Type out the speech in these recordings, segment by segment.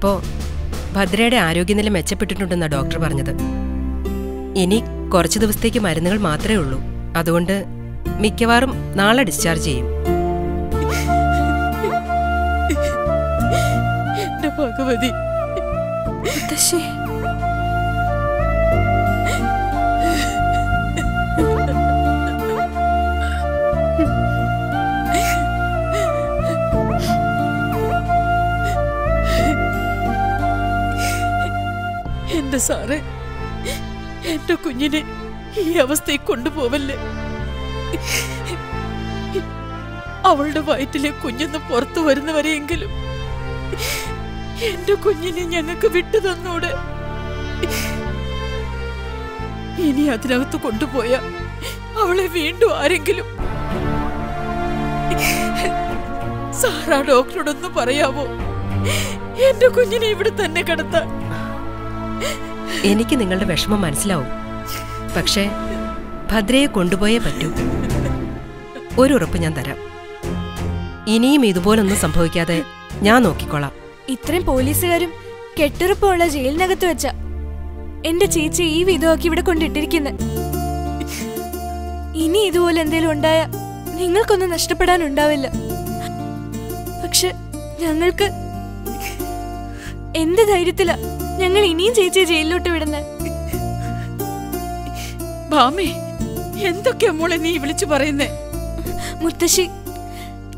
ഇപ്പോ ഭദ്രയുടെ ആരോഗ്യനില മെച്ചപ്പെട്ടിട്ടുണ്ടെന്നാ ഡോക്ടർ പറഞ്ഞത്. ഇനി കുറച്ച് ദിവസത്തേക്ക് മരുന്നുകൾ മാത്രമേ ഉള്ളൂ. അതുകൊണ്ട് മിക്കവാറും നാളെ ഡിസ്ചാർജ് ചെയ്യും. ഭഗവതി. എന്റെ സാറേ. എന്റെ കുഞ്ഞിനെ ഈ അവസ്ഥയിൽ കൊണ്ടുപോവല്ലേ? അവളുടെ വയറ്റിലെ കുഞ്ഞൊന്ന് പുറത്തു വരുന്നവരെയെങ്കിലും എന്റെ കുഞ്ഞിനെ ഞങ്ങൾക്ക് വിട്ടു തന്നൂടെ? ഇനി അതിനകത്ത് കൊണ്ടുപോയ അവളെ വീണ്ടും ആരെങ്കിലും സാറാ ഡോക്ടറോടൊന്ന് പറയാമോ എന്റെ കുഞ്ഞിനെ ഇവിടെ തന്നെ കിടത്താൻ. എനിക്ക് നിങ്ങളുടെ വിഷമം മനസ്സിലാവും. പക്ഷേ ഭദ്രയെ കൊണ്ടുപോയേ പറ്റൂ. ഒരു ഉറപ്പ് ഞാൻ തരാം. ഇനിയും ഇതുപോലൊന്നും സംഭവിക്കാതെ ഞാൻ നോക്കിക്കോളാം. ഇത്രയും പോലീസുകാരും കെട്ടുറപ്പുള്ള ജയിലിനകത്ത് വെച്ച എന്റെ ചേച്ചി ഈ വിധമാക്കി ഇവിടെ കൊണ്ടിട്ടിരിക്കുന്നത് ഇനി ഇതുപോലെ എന്തെങ്കിലും ഉണ്ടായ നിങ്ങൾക്കൊന്നും നഷ്ടപ്പെടാനുണ്ടാവില്ല. പക്ഷെ ഞങ്ങൾക്ക് എന്ത് ധൈര്യത്തിലാ ഞങ്ങൾ ഇനിയും ചേച്ചിയെ ജയിലിലോട്ട് വിടുന്നത്. ഭാമി എന്തൊക്കെയാ മോളെ നീ വിളിച്ചു പറയുന്നേ? മുത്തശ്ശി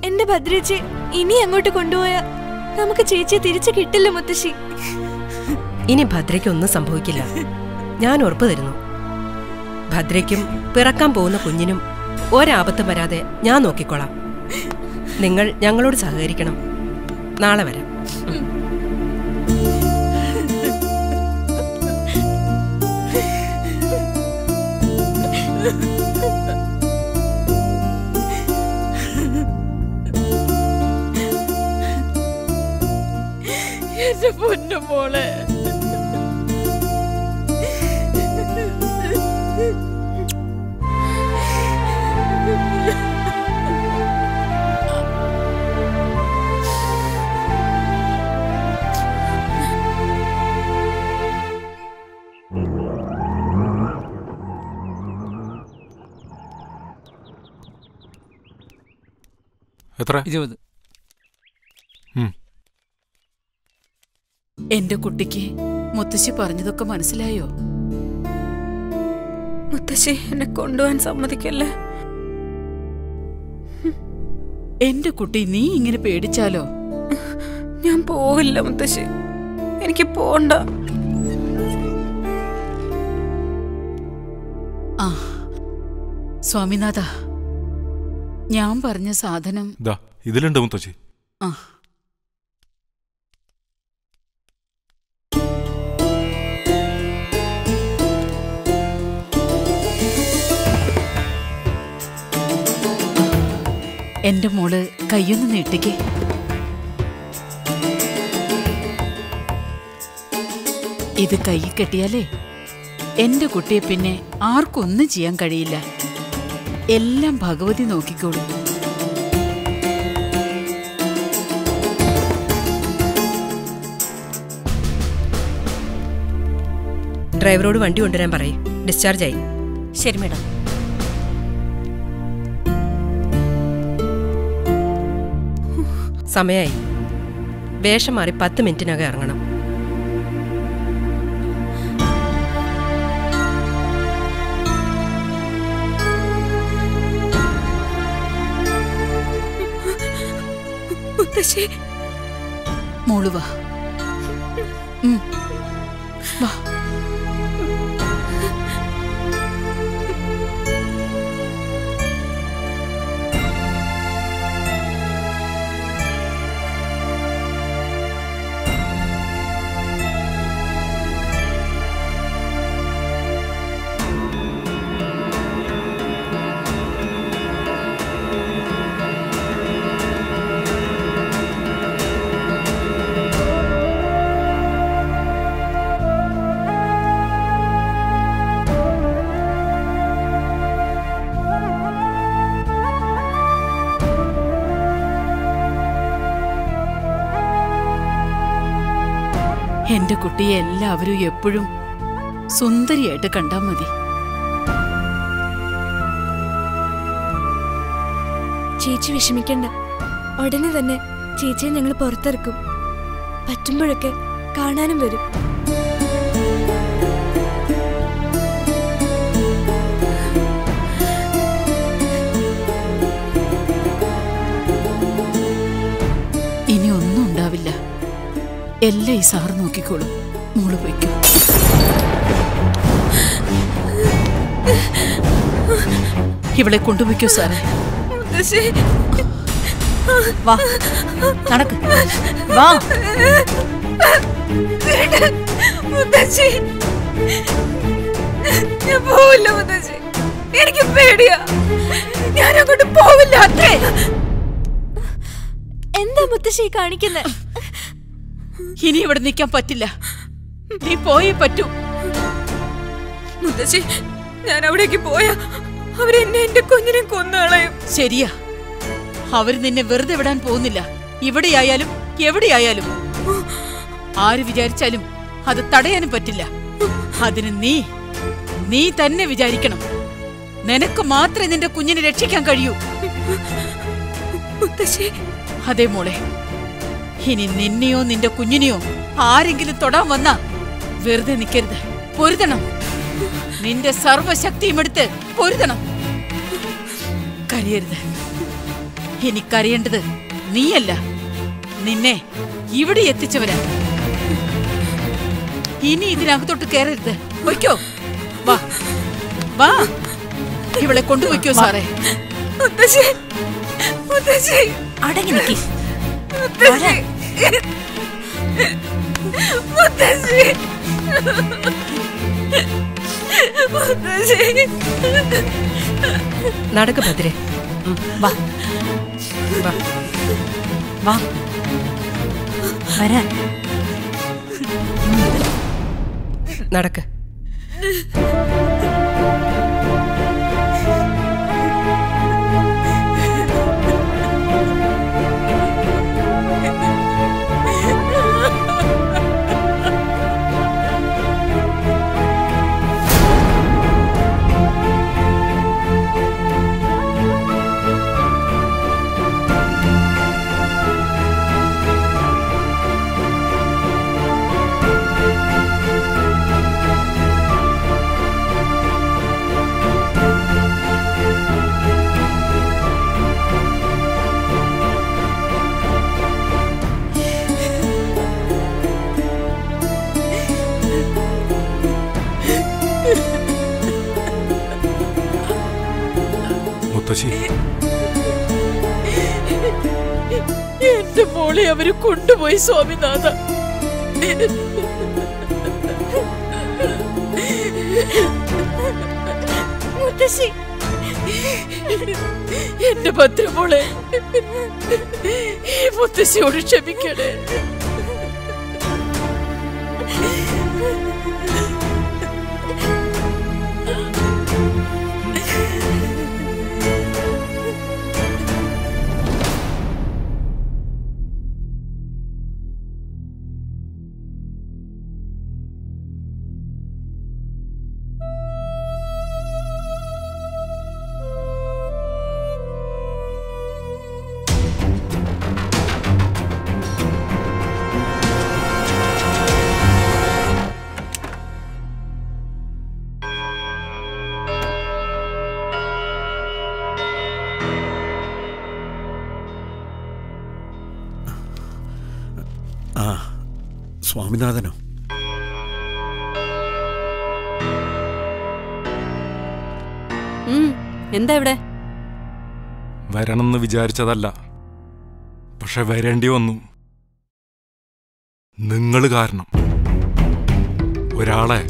എന്റെ ഭദ്രേച്ചി ഇനി അങ്ങോട്ട് കൊണ്ടുപോയ നമുക്ക് ചേച്ചിയെ തിരിച്ചു കിട്ടില്ല മുത്തശ്ശി. ഇനി ഭദ്രയ്ക്ക് ഒന്നും സംഭവിക്കില്ല. ഞാൻ ഉറപ്പു തരുന്നു. ഭദ്രയ്ക്കും പിറക്കാൻ പോകുന്ന കുഞ്ഞിനും ഒരാപത്തും വരാതെ ഞാൻ നോക്കിക്കോളാം. നിങ്ങൾ ഞങ്ങളോട് സഹകരിക്കണം. നാളെ വരാം. എന്റെ പൊന്നു മോളെ എത്ര ഇരുപത് എന്റെ കുട്ടിക്ക് മുത്തശ്ശി പറഞ്ഞതൊക്കെ മനസ്സിലായോ? മുത്തശ്ശി എന്നെ കൊണ്ടുപോകാൻ സമ്മതിക്കല്ലേ? എന്റെ കുട്ടി നീ ഇങ്ങനെ പേടിച്ചാലോ? ഞാൻ പോവില്ല മുത്തശ്ശി. എനിക്ക് പോണ്ട. ആ സ്വാമിനാഥ ഞാൻ പറഞ്ഞ സാധനം ഇതാ ഇതിലുണ്ട് മുത്തശ്ശി. ആ. എന്റെ മോൾ കയ്യൊന്ന് നീട്ടിക്കേ. ഇത് കൈ കെട്ടിയാലേ എന്റെ കുട്ടിയെ പിന്നെ ആർക്കൊന്നും ചെയ്യാൻ കഴിയില്ല. എല്ലാം ഭഗവതി നോക്കിക്കോളൂ. ഡ്രൈവറോട് വണ്ടി കൊണ്ടുവരാൻ പറയും. ഡിസ്ചാർജ് ആയി ശരി മേഡം. സമയായി. വേഷം മാറി പത്ത് മിനിറ്റിനകം ഇറങ്ങണം. മുത്തശ്ശി. മോൾ വാ. ഉം. എല്ലാവരും എപ്പോഴും സുന്ദരിയായിട്ട് കണ്ടാ മതി. ചേച്ചി വിഷമിക്കണ്ട. ഉടനെ തന്നെ ചേച്ചിയെ ഞങ്ങൾ പുറത്തിറക്കും. പറ്റുമ്പോഴൊക്കെ കാണാനും വരും. ഇനി ഒന്നും ഉണ്ടാവില്ല. എല്ലാം ഈ സാറ് നോക്കിക്കോളും. മോൾ പോയിക്കോ. ഇവളെ കൊണ്ടുപോയിക്കോ സാറേ. വാ. നടക്ക്. വാ. മുത്തശ്ശി. ഞാൻ പോവില്ല മുത്തശ്ശി. എനിക്ക് പേടിയാ. ഞാൻ അങ്ങോട്ട് പോവില്ല അത്രേ. എന്താ മുത്തശ്ശി കാണിക്കുന്നത് ഇനി ഇവിടെ നിൽക്കാൻ പറ്റില്ല. നീ പോയേ പറ്റൂ. മുത്തശ്ശി ഞാൻ അവിടേക്ക് പോയാ അവരെന്നെ എന്റെ കുഞ്ഞിനെ കൊന്നുകളയും ശരിയാ. അവർ നിന്നെ വെറുതെ വിടാൻ പോകുന്നില്ല. ഇവിടെയായാലും എവിടെയായാലും. ആര് വിചാരിച്ചാലും അത് തടയാനും പറ്റില്ല. അതിന് നീ നീ തന്നെ വിചാരിക്കണം. നിനക്ക് മാത്രമേ നിന്റെ കുഞ്ഞിനെ രക്ഷിക്കാൻ കഴിയൂ. അതെ മോളെ ഇനി നിന്നെയോ നിന്റെ കുഞ്ഞിനെയോ ആരെങ്കിലും തൊടാൻ വന്നാ വെറുതെ നിൽക്കരുത് പൊരുതണം. നിന്റെ സർവശക്തിയും എടുത്ത് പൊരുതണം. കരയരുത്. എനിക്കറിയേണ്ടത് നീയല്ല. നിന്നെ ഇവിടെ എത്തിച്ചവരാ. ഇനി ഇതിനകത്തോട്ട് കയറരുത് വയ്ക്കോ വാ. വാ. ഇവളെ കൊണ്ടുപോയിക്കോ സാറേ. അടങ്ങി നിക്കി. മുത്തശ്ശി. മുത്തശ്ശി. നടക്ക് ഭദ്രേ. വാ. വാ. വാ. വരാൻ. നടക്ക്. മോളെ അവർ കൊണ്ടുപോയി സ്വാമിനാഥ. മുത്തശ്ശി എന്റെ ഭദ്രമോളെ മുത്തശ്ശിയോട് ക്ഷമിക്കണേ. സ്വാമിനാഥനോ എന്താ ഇവിടെ? വരണമെന്ന് വിചാരിച്ചതല്ല. പക്ഷെ വരേണ്ടി വന്നു. നിങ്ങൾ കാരണം. ഒരാളെ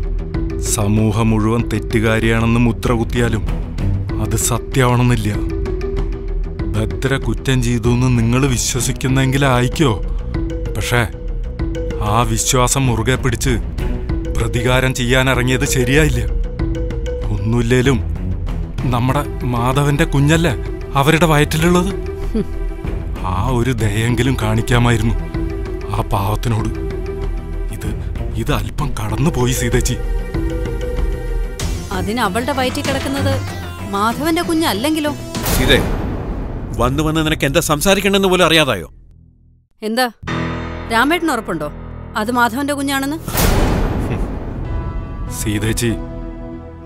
സമൂഹം മുഴുവൻ തെറ്റുകാരിയാണെന്ന് മുദ്ര കുത്തിയാലും അത് സത്യമാണെന്നില്ല. ഭദ്ര കുറ്റം ചെയ്തു എന്ന് നിങ്ങൾ വിശ്വസിക്കുന്നെങ്കിൽ ആയിക്കോ. പക്ഷേ ആ വിശ്വാസം മുറുകെ പിടിച്ച് പ്രതികാരം ചെയ്യാൻ ഇറങ്ങിയത് ശരിയായില്ല. ഒന്നുമില്ലേലും നമ്മുടെ മാധവന്റെ കുഞ്ഞല്ലേ അവരുടെ വയറ്റിലുള്ളത്? ആ ഒരു ദയെങ്കിലും കാണിക്കാമായിരുന്നു ആ പാവത്തിനോട്. ഇത് ഇത് അല്പം കടന്നുപോയി സീതച്ചി. അതിന് അവളുടെ വയറ്റിൽ കിടക്കുന്നത് മാധവന്റെ കുഞ്ഞല്ലെങ്കിലോ? സീതേ വന്ന് വന്ന് നിനക്ക് എന്താ സംസാരിക്കണമെന്ന് പോലും അറിയാതായോ? എന്താ? രാമേട്ടന് ഉറപ്പുണ്ടോ? അത് മാധവന്റെ കുഞ്ഞാണെന്ന്? സീതേച്ചി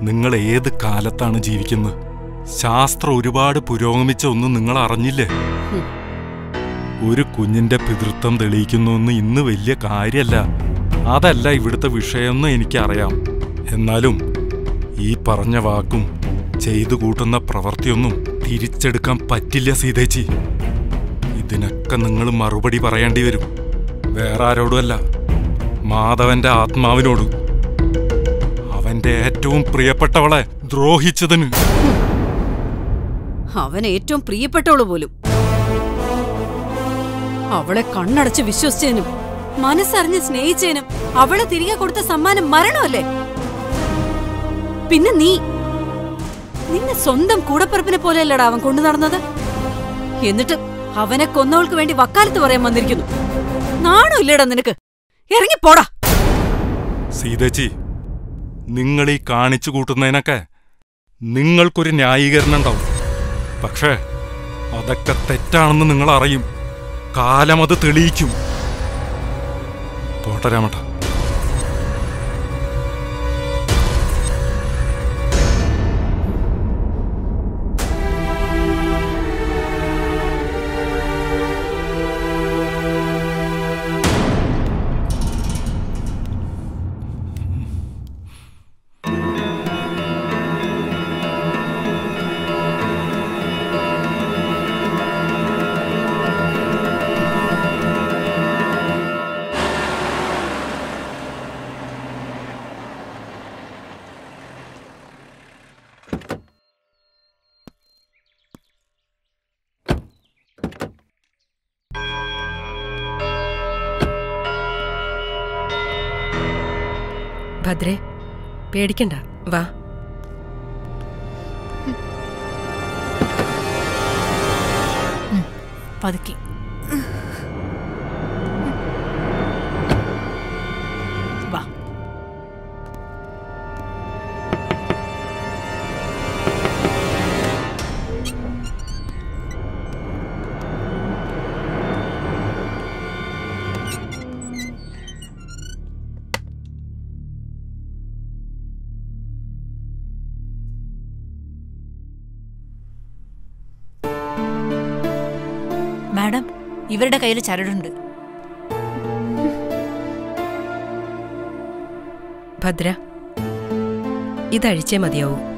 നിങ്ങൾ ഏത് കാലത്താണ് ജീവിക്കുന്നത്? ശാസ്ത്രം ഒരുപാട് പുരോഗമിച്ച ഒന്നും നിങ്ങൾ അറിഞ്ഞില്ലേ? ഒരു കുഞ്ഞിന്റെ പിതൃത്വം തെളിയിക്കുന്നുവെന്ന് ഇന്ന് വലിയ കാര്യമല്ല അതല്ല ഇവിടുത്തെ വിഷയമെന്ന് എനിക്കറിയാം. എന്നാലും ഈ പറഞ്ഞ വാക്കും ചെയ്തു കൂട്ടുന്ന പ്രവൃത്തിയൊന്നും തിരിച്ചെടുക്കാൻ പറ്റില്ല സീതേച്ചി. ഇതിനൊക്കെ നിങ്ങൾ മറുപടി പറയേണ്ടി വരും. വേറെ ആരോടുമല്ല മാധവന്റെ ആത്മാവിനോട്. അവന്റെ ഏറ്റവും പ്രിയപ്പെട്ടവളെ ദ്രോഹിച്ചതിന്. അവൻ ഏറ്റവും പ്രിയപ്പെട്ടവൾ പോലും. അവളെ കണ്ണടച്ച് വിശ്വസിച്ചതിനും മനസ്സറിഞ്ഞ് സ്നേഹിച്ചതിനും അവളെ തിരികെ കൊടുത്ത സമ്മാനം മരണമല്ലേ? പിന്നെ നീ നിന്നെ സ്വന്തം കൂടപ്പിറപ്പിനെ പോലെയല്ലടാ അവൻ കൊണ്ടു നടന്നത്? എന്നിട്ട് അവനെ കൊന്നവൾക്ക് വേണ്ടി വക്കാലത്ത് പറയാൻ വന്നിരിക്കുന്നു. നാണോ ഇല്ലടാ നിനക്ക്? ഇറങ്ങിപ്പോടാ. സീതേച്ചി നിങ്ങൾ ഈ കാണിച്ചു കൂട്ടുന്നതിനൊക്കെ നിങ്ങൾക്കൊരു ന്യായീകരണം ഉണ്ടാവും പക്ഷേ അതൊക്കെ തെറ്റാണെന്ന് നിങ്ങൾ അറിയും കാലം അത് തെളിയിക്കും. പോട്ടെ രാമട്ട. ഭദ്രേ പേടിക്കണ്ട. വാ. പതുക്കി. ഇവരുടെ കയ്യിൽ ചരടുണ്ട്. ഭദ്ര ഇതഴിച്ചേ മതിയാവൂ.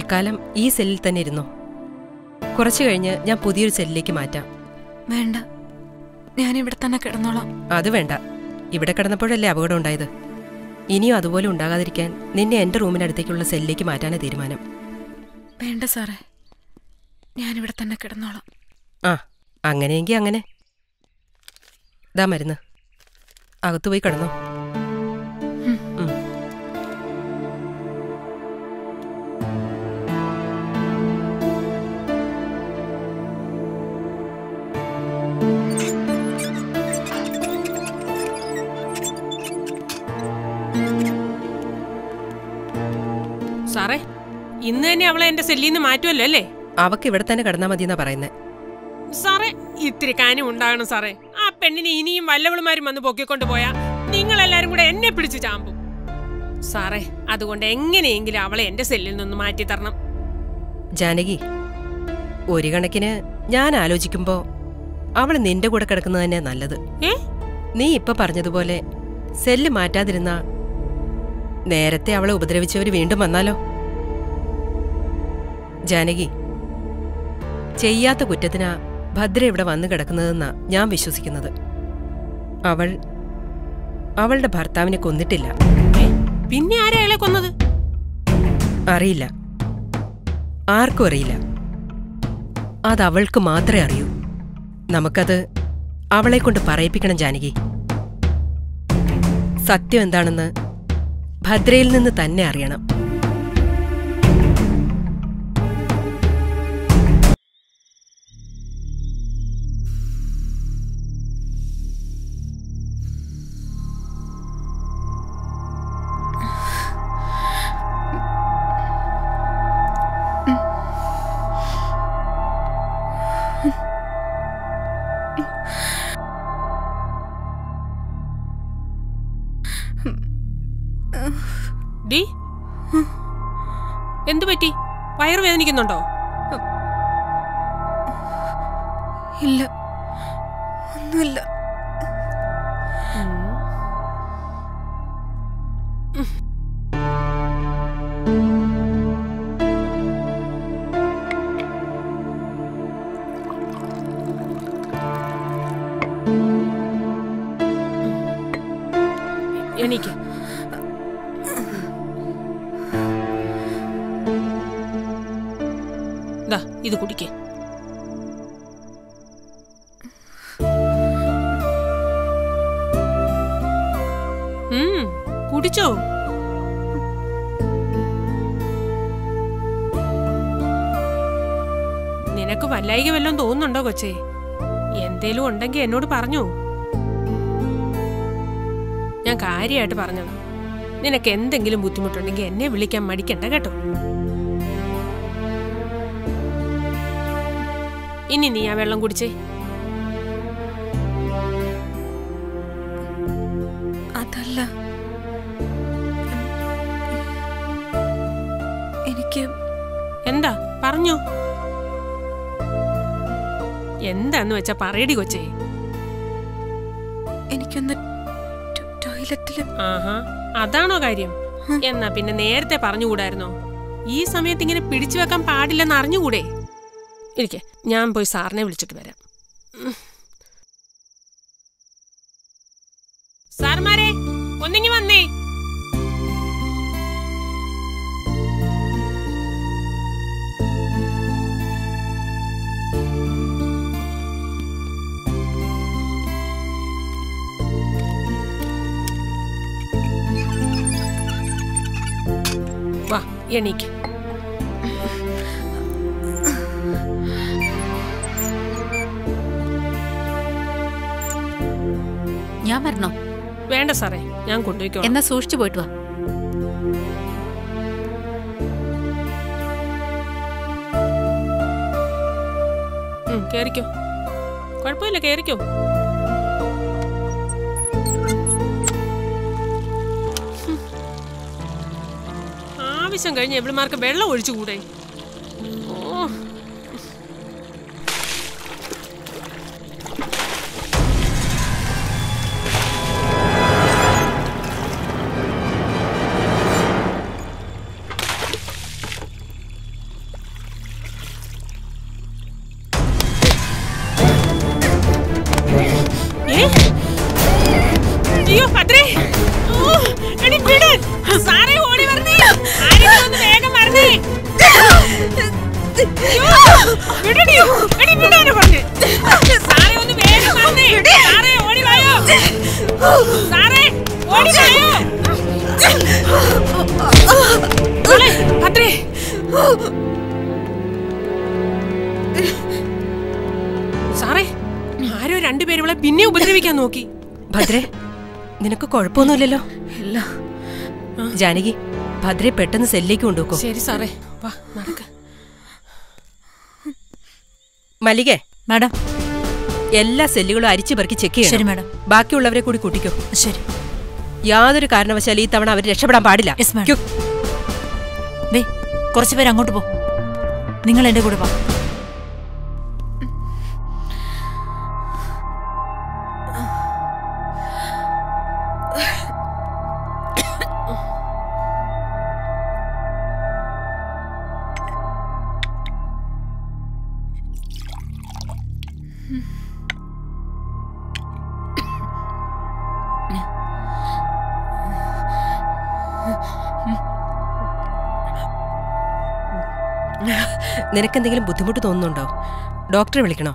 തൽക്കാലം ഈ സെല്ലിൽ തന്നെ ഇരുന്നോ? കുറച്ചു കഴിഞ്ഞ് ഞാൻ പുതിയൊരു സെല്ലിലേക്ക് മാറ്റാം. വേണ്ട. ഞാൻ ഇവിടെ തന്നെ കിടന്നോളാം. അത് വേണ്ട. ഇവിടെ കിടന്നപ്പോഴല്ലേ അപകടം ഉണ്ടായത്? ഇനിയും അതുപോലെ ഉണ്ടാകാതിരിക്കാൻ നിന്നെ എന്റെ റൂമിനടുത്തേക്കുള്ള സെല്ലിലേക്ക് മാറ്റാനേ തീരുമാനം. വേണ്ട സാറേ. ഞാൻ ഇവിടെ തന്നെ കിടന്നോളാം. ആ അങ്ങനെയെങ്കിൽ അങ്ങനെ. ദാ മരുന്ന്. അകത്തു പോയി കിടന്നോ? ഇന്ന് തന്നെ അവളെ എന്റെ സെല്ലിൽ നിന്ന് മാറ്റുമല്ലോ അല്ലേ? അവക്ക് ഇവിടെ തന്നെ കിടന്നാ മതി എന്നാ പറയുന്നത് സാറേ ഇത്തിരി കാര്യം ഉണ്ടാകണം സാറേ. ആ പെണ്ണിനെ ഇനിയും വല്ലവളുമാരും വന്ന് പൊക്കിക്കൊണ്ട് പോയാ നിങ്ങളെല്ലാരും കൂടെ എന്നെ പിടിച്ച് ചാമ്പും. സാറേ അതുകൊണ്ട് എങ്ങനെയെങ്കിലും അവളെ എന്റെ സെല്ലിൽ നിന്ന് മാറ്റി തരണം. ജാനകി ഒരു കണക്കിന് ഞാൻ ആലോചിക്കുമ്പോ അവൾ നിന്റെ കൂടെ കിടക്കുന്നത് തന്നെ നല്ലത്. നീ ഇപ്പൊ പറഞ്ഞതുപോലെ സെല്ല് മാറ്റാതിരുന്ന നേരത്തെ അവളെ ഉപദ്രവിച്ചവര് വീണ്ടും വന്നാലോ? ജാനകി ചെയ്യാത്ത കുറ്റത്തിനാ ഭദ്ര ഇവിടെ വന്നു കിടക്കുന്നതെന്നാ ഞാൻ വിശ്വസിക്കുന്നത്. അവൾ അവളുടെ ഭർത്താവിനെ കൊന്നിട്ടില്ല. പിന്നെ ആരാ അയാളെ കൊന്നത്? അറിയില്ല. ആർക്കും അറിയില്ല. അത് അവൾക്ക് മാത്രമേ അറിയൂ. നമുക്കത് അവളെ കൊണ്ട് പറയിപ്പിക്കണം ജാനകി. സത്യം എന്താണെന്ന് ഭദ്രയിൽ നിന്ന് തന്നെ അറിയണം. എന്തു പറ്റി? വയറുവേദനിക്കുന്നുണ്ടോ? ഇല്ല. കുടിച്ചോ? നിനക്ക് വല്ലായിക വല്ലതും തോന്നുന്നുണ്ടോ കൊച്ചേ? എന്തേലും ഉണ്ടെങ്കിൽ എന്നോട് പറഞ്ഞു. ഞാൻ കാര്യമായിട്ട് പറഞ്ഞു നിനക്ക് എന്തെങ്കിലും ബുദ്ധിമുട്ടുണ്ടെങ്കിൽ എന്നെ വിളിക്കാൻ മടിക്കണ്ട കേട്ടോ. ഇനി നീ ആ വെള്ളം കുടിച്ചേ. എന്താന്ന് വെച്ചാ പറയടി കൊച്ചേ. എനിക്കൊന്ന് ടോയ്ലറ്റിൽ അതാണോ കാര്യം. എന്നാ പിന്നെ നേരത്തെ പറഞ്ഞുകൂടായിരുന്നോ? ഈ സമയത്ത് ഇങ്ങനെ പിടിച്ചു വെക്കാൻ പാടില്ലെന്ന് അറിഞ്ഞുകൂടെ? ഇരിക്കെ ഞാൻ പോയി സാറിനെ വിളിച്ചിട്ട് വരാം. സാർമാരെ ഒന്നിങ്ങി വന്നേ. എണീക്ക്. ഞാൻ വരണോ? വേണ്ട സാറേ ഞാൻ കൊണ്ടുപോയിക്കോ എന്നാ സൂക്ഷിച്ചു പോയിട്ട് വാ. കേറിക്കോ. കുഴപ്പമില്ല കേറിക്കോ. ആവശ്യം കഴിഞ്ഞ് എവിടെമാർക്ക് വെള്ളം ഒഴിച്ചുകൂടെ? ഉപദ്രവിക്കാൻ നോക്കി. ഭദ്രേ നിനക്ക് കുഴപ്പമൊന്നുമില്ലല്ലോ? ഇല്ല. ജാനകി ഭദ്രയെ പെട്ടെന്ന് സെല്ലിലേക്ക് കൊണ്ടുപോക്കോ. ശരി സാറേ. വാ നടക്ക. മല്ലികേ. മാഡം. എല്ലാ സെല്ലുകളും അരിച്ചു പെറുക്കി ചെക്ക് ശരി ചെയ്യണം മാഡം. ബാക്കിയുള്ളവരെ കൂടി കൂട്ടിക്കോ. ശരി. യാതൊരു കാരണവശാലും ഈ തവണ അവർ രക്ഷപ്പെടാൻ പാടില്ല. Yes, madam. ക്യു. ദേ കുറച്ചു പേര് അങ്ങോട്ട് പോ. നിങ്ങൾ എന്റെ കൂടെ വാ. നിനക്കെന്തെങ്കിലും ബുദ്ധിമുട്ട് തോന്നുന്നുണ്ടോ? ഡോക്ടറെ വിളിക്കണോ?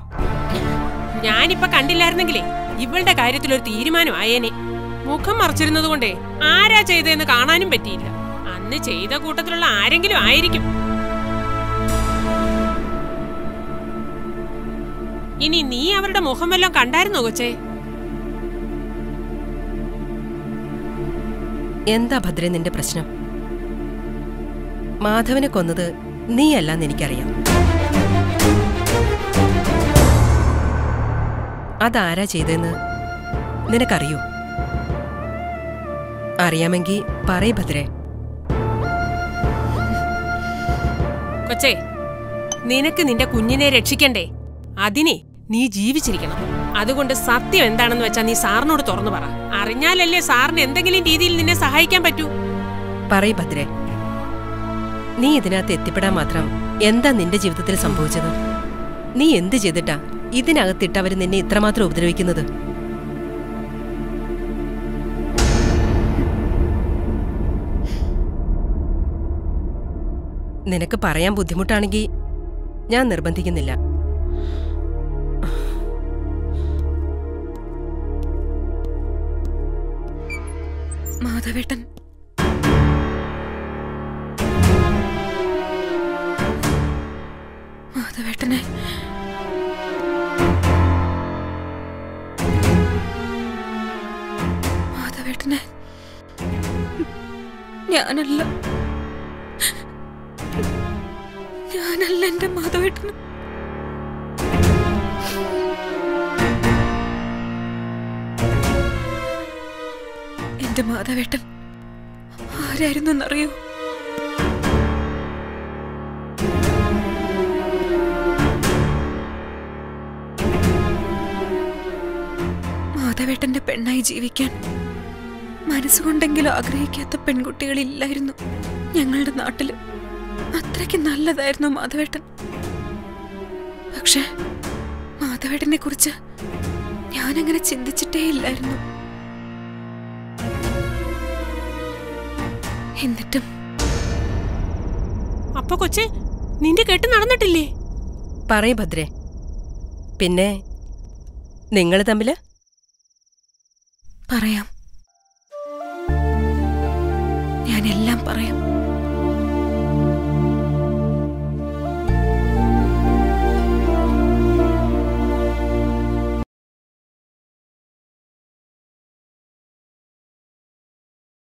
ഞാനിപ്പൊ കണ്ടില്ലായിരുന്നെങ്കിലേ ഇവളുടെ കാര്യത്തിൽ ഒരു തീരുമാനം ആയേനെ മുഖം മറച്ചിരുന്നത് കൊണ്ടേ ആരാ ചെയ്തതെന്ന് കാണാനും പറ്റിയില്ല. അന്ന് ചെയ്ത കൂട്ടത്തിലുള്ള ആരെങ്കിലും ആയിരിക്കും. ഇനി നീ അവരുടെ മുഖം വല്ലതും കണ്ടായിരുന്നോ കൊച്ചേ? എന്താ ഭദ്രേ നിന്റെ പ്രശ്നം? മാധവനെ കൊന്നത് നീയല്ലെന്ന് എനിക്കറിയാം. അതാരാ ചെയ്തെന്ന് നിനക്കറിയോ? അറിയാമെങ്കിൽ പറയ ഭദ്രെ. കൊച്ചേ നിനക്ക് നിന്റെ കുഞ്ഞിനെ രക്ഷിക്കണ്ടേ? അതിനെ നീ ജീവിച്ചിരിക്കണം. അതുകൊണ്ട് സത്യം എന്താണെന്ന് വെച്ചാൽ നീ സാറിനോട് തുറന്നു പറ. അറിഞ്ഞാലല്ലേ സാറിന് എന്തെങ്കിലും രീതിയിൽ നിന്നെ സഹായിക്കാൻ പറ്റൂ. പറയ് ഭദ്രേ. നീ ഇതിനകത്ത് എത്തിപ്പെടാൻ മാത്രം എന്താ നിന്റെ ജീവിതത്തിൽ സംഭവിച്ചത്? നീ എന്ത് ചെയ്തിട്ടാ ഇതിനകത്തിട്ട് അവർ നിന്നെ ഇത്രമാത്രം ഉപദ്രവിക്കുന്നത്? നിനക്ക് പറയാൻ ബുദ്ധിമുട്ടാണെങ്കിൽ ഞാൻ നിർബന്ധിക്കുന്നില്ല. മാധവേട്ടൻ മാധവേട്ടനെ. മാധവേട്ടനെ. ഞാനല്ല. ഞാനല്ല എന്റെ മാധവേട്ടന്. എന്റെ മാധവേട്ടൻ ആരായിരുന്നു എന്നറിയോ മാധവേട്ടന്റെ പെണ്ണായി ജീവിക്കാൻ മനസ്സുകൊണ്ടെങ്കിലും ആഗ്രഹിക്കാത്ത പെൺകുട്ടികളില്ലായിരുന്നു ഞങ്ങളുടെ നാട്ടിൽ. അത്രയ്ക്ക് നല്ലതായിരുന്നു മാധവേട്ടൻ. പക്ഷേ മാധവേട്ടനെ കുറിച്ച് ഞാനങ്ങനെ ചിന്തിച്ചിട്ടേ ഇല്ലായിരുന്നു. എന്നിട്ടും അപ്പൊ കൊച്ചെ നിന്റെ കെട്ട് നടന്നിട്ടില്ലേ? പറയ ഭദ്രേ. പിന്നെ നിങ്ങൾ തമ്മിൽ? പറയാം. ഞാൻ എല്ലാം പറയാം.